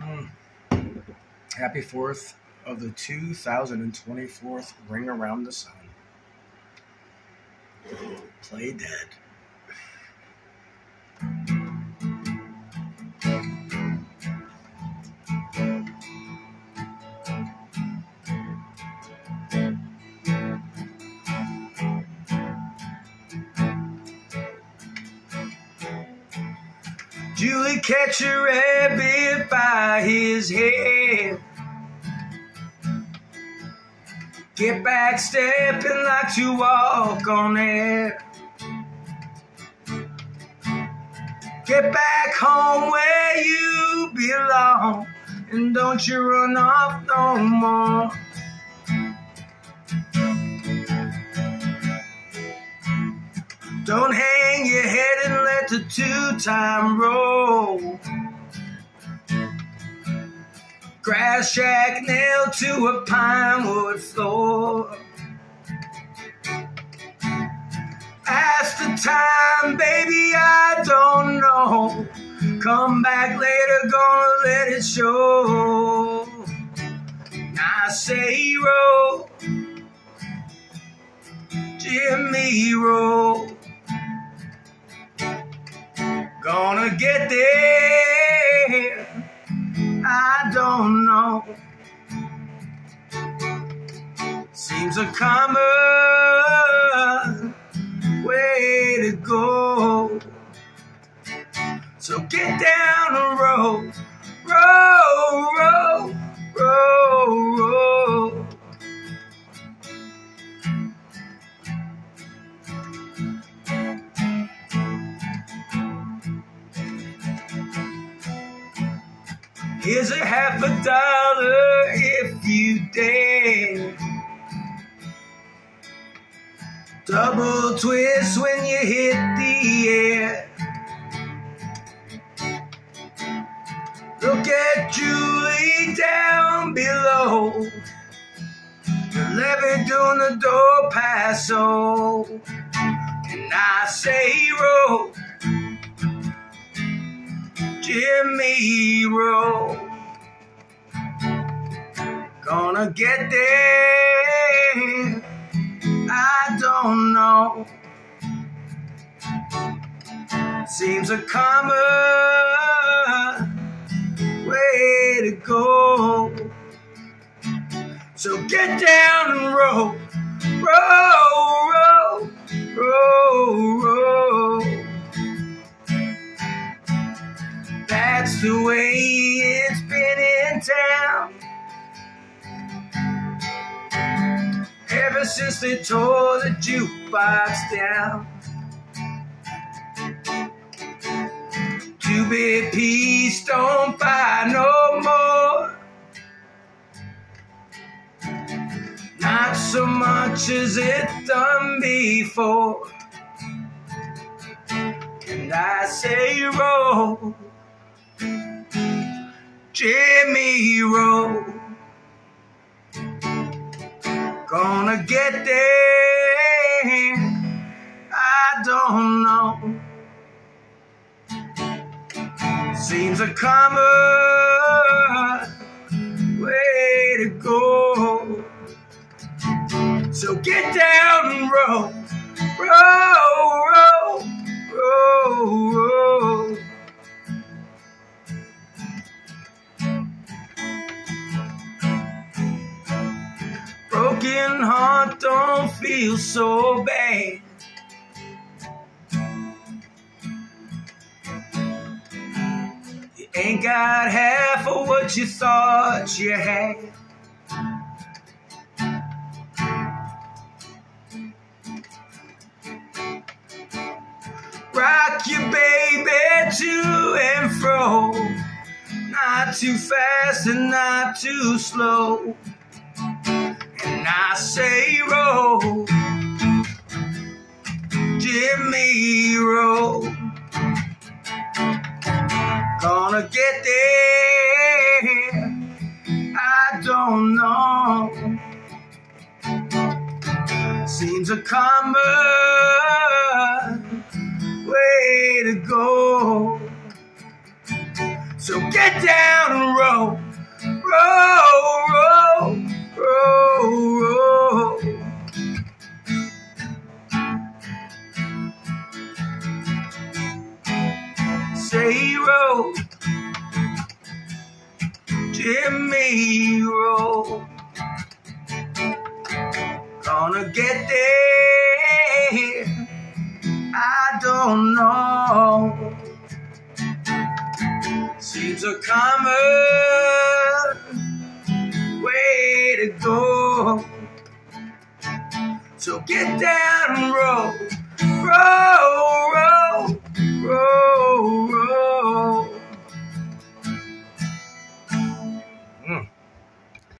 Mm. Happy 4th of the 2024th Ring Around the Sun. Play dead. Julie catch a rabbit by his head. Get back stepping like to walk on air. Get back home where you belong. And don't you run off no more. Don't hang your head and the two-time roll. Grass shack nailed to a pine wood floor. Ask the time, baby, I don't know. Come back later, gonna let it show. I say roll, Jimmy roll. Gonna get there, I don't know. Seems a common way to go. So get down the road, Here's a half a dollar if you dare. Double twist when you hit the air. Look at Julie down below. Levy doing the door paso. And I say roll. Jimmy roll. Gonna get there. I don't know. Seems a common way to go. So get down and roll, roll, The way it's been in town. Ever since they tore the jukebox down. Two big peace don't buy no more. Not so much as it done before. And I say roll. Jimmy roll. Gonna get there. I don't know. Seems a common way to go. So get down and roll, roll, Broken heart don't feel so bad. You ain't got half of what you thought you had. Rock your baby, to and fro. Not too fast and not too slow. And I say roll, Jimmy roll. Gonna get there, I don't know. Seems a common way to go. So get down Jimmy roll. Gonna get there, I don't know. Seems a common way to go. So get down and roll, roll, roll, roll.